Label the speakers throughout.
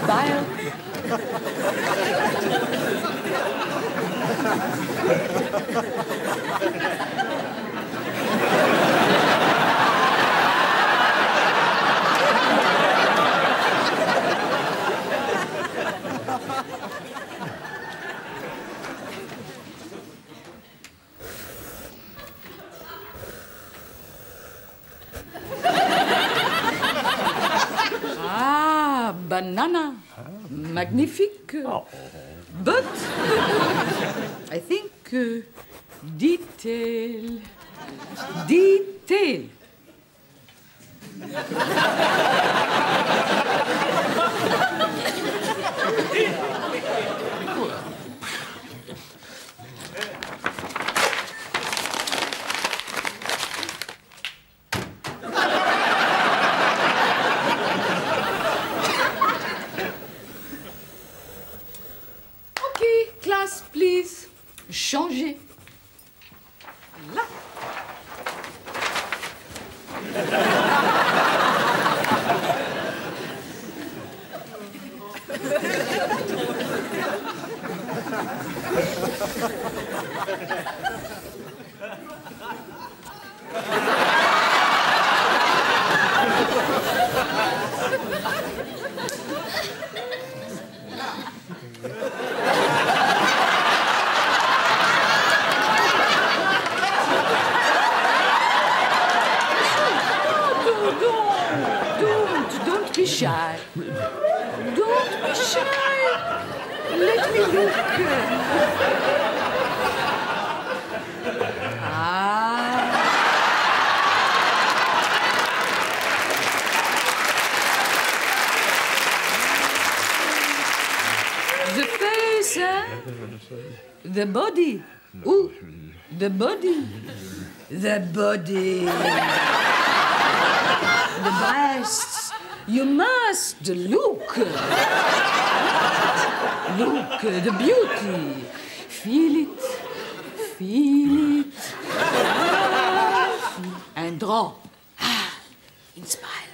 Speaker 1: Inspire. que, dit-elle, dit-elle. ハハハハ! The body. Ooh, the body. The body. The breasts. You must look. Look, the beauty. Feel it. Feel it. Ah, And draw. Ah, inspire.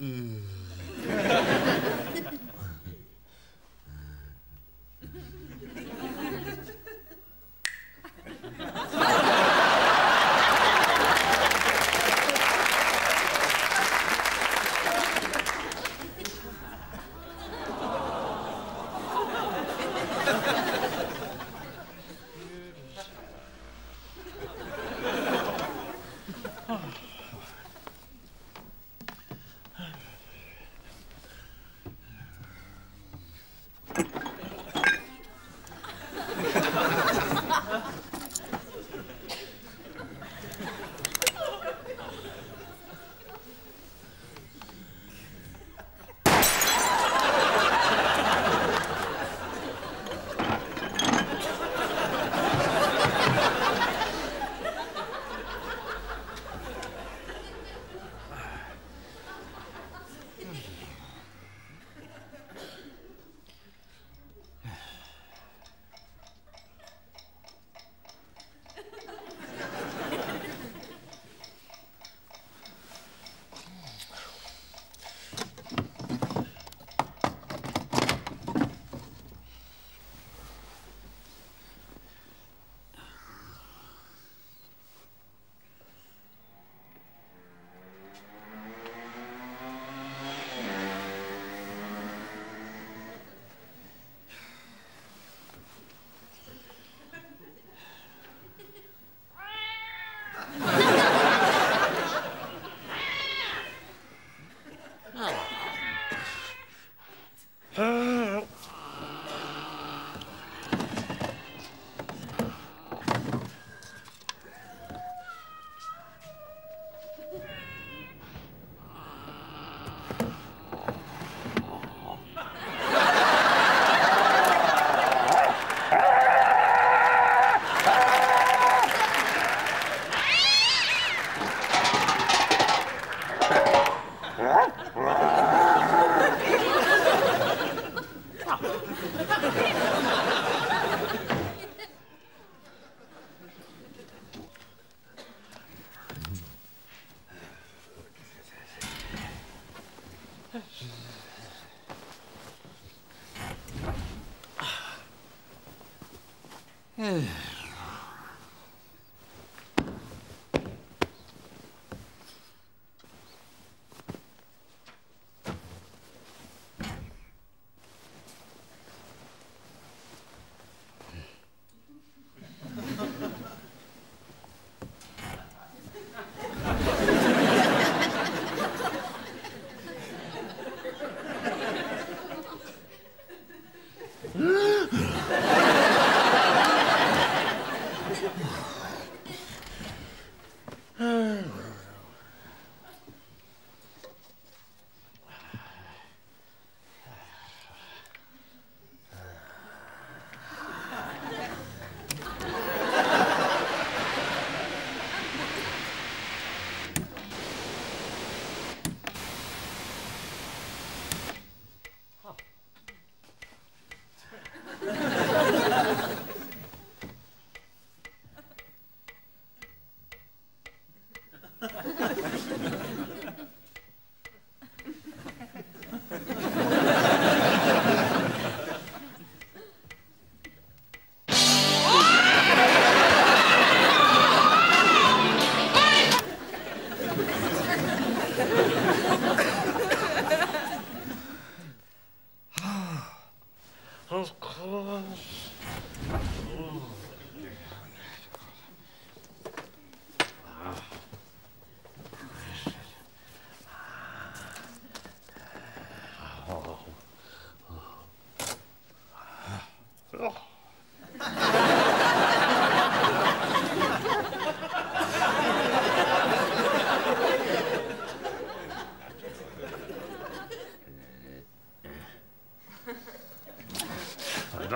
Speaker 2: Of Huh?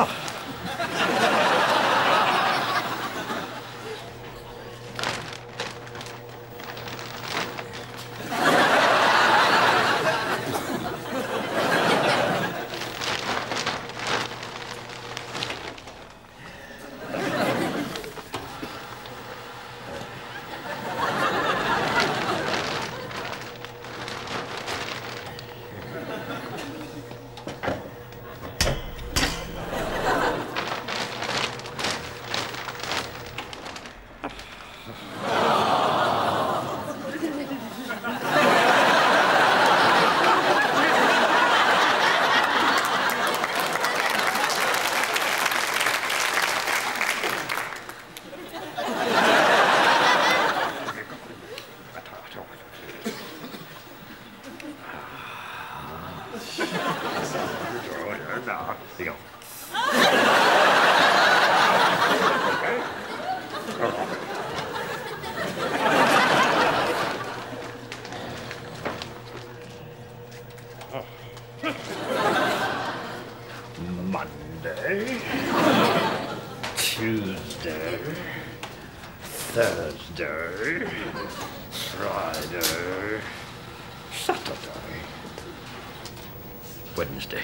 Speaker 2: Now, Wednesday.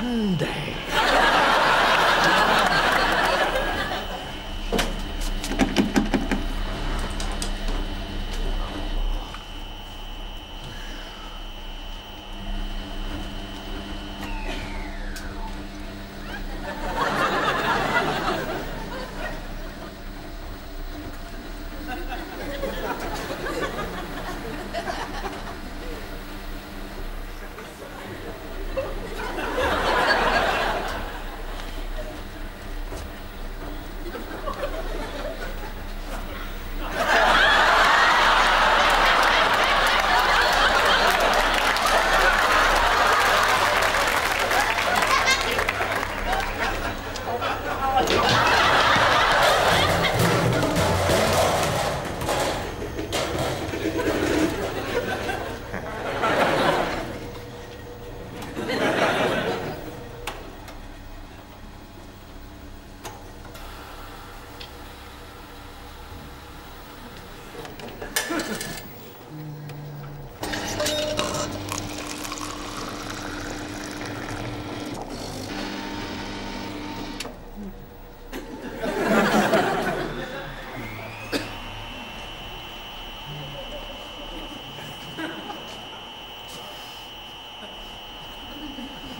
Speaker 3: Sunday.
Speaker 4: For the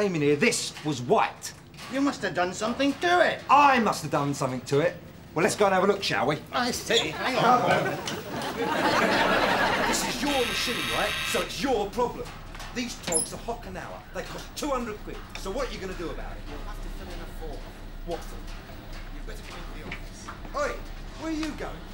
Speaker 4: came in here, this was white.
Speaker 5: You must have done something to it.
Speaker 4: I must have done something to it. Well, let's go and have a look, shall we?
Speaker 5: I see. Hang on.
Speaker 4: This is your machine, right? So it's your problem. These togs are hock an hour. They cost 200 quid. So what are you going to do about it?
Speaker 5: You'll have to fill in a form.
Speaker 4: What for?
Speaker 5: You'd better come into the office.
Speaker 4: Oi, where are you going?